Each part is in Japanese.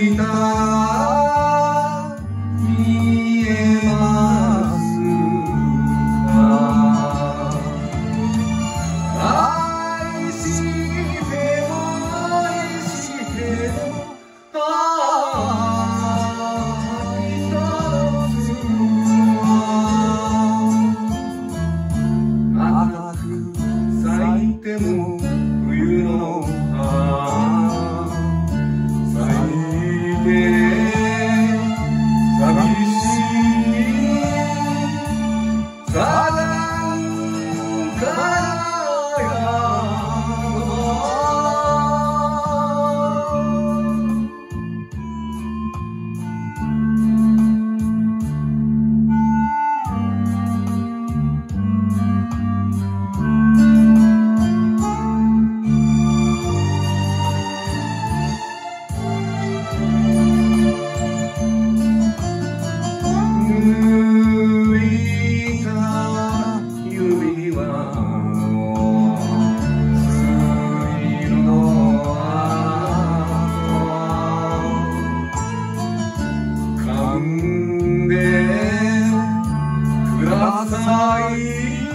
सीता さい。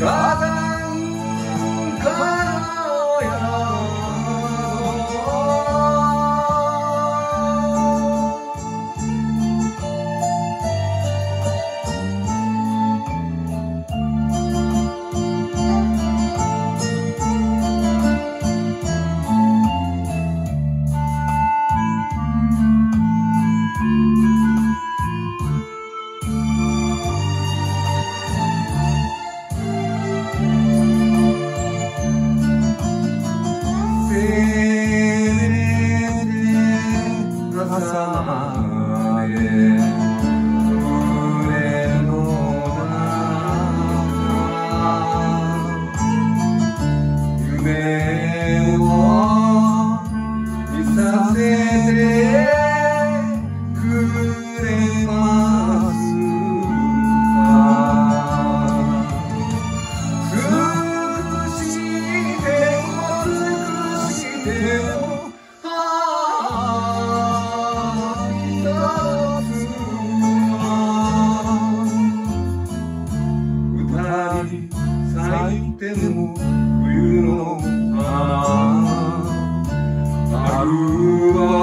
God. Hasan. Ali Maruwa